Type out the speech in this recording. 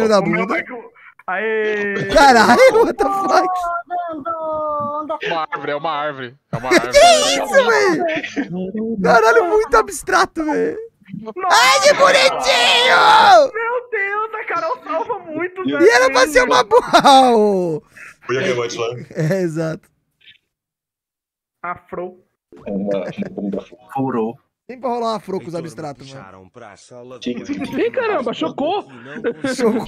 Saindo da bunda. Aê! Caralho, what the fuck? É uma árvore, é uma árvore. É uma árvore. que Isso, velho! Caralho, muito abstrato, velho. Ai, que bonitinho! Meu Deus, a Carol salva muito, E era pra ser uma boa. Foi a rebote lá. É, exato. Afro. Furou. Tem pra rolar uma afro com os abstratos, mano. Ih, caramba, chocou! Chocou.